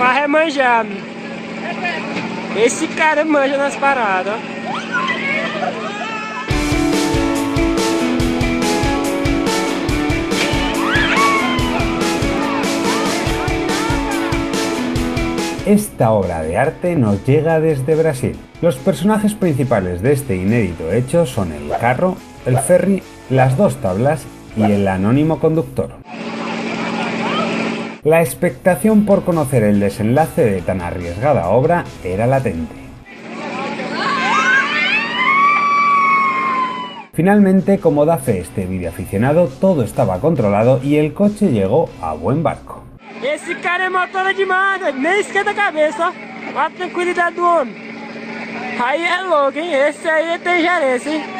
Farra é. Esse cara manja nas paradas. Esta obra de arte nos llega desde Brasil. Los personajes principales de este inédito hecho son el carro, el ferry, las dos tablas y el anónimo conductor. La expectación por conocer el desenlace de tan arriesgada obra era latente. Finalmente, como da fe este videoaficionado, todo estaba controlado y el coche llegó a buen barco. Esse cara é motora demais, nem esquenta a. Olha a tranquilidade do homem. Aí é louco, hein? Esse aí tem gerência?